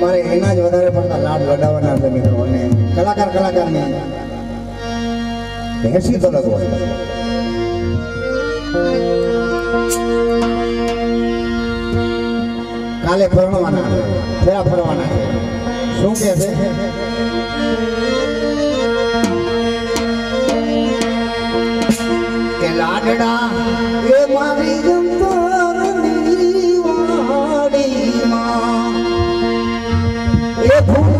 અમારે એના જ વધારે પડતા લાડ લડાવવાના છે મિત્રો. અને કલાકાર કલાકારને ભેંસી તો લગવાય કાલે ફરવાના ફેરા ફરવાના શું કે છે? કે લાડડા Oh.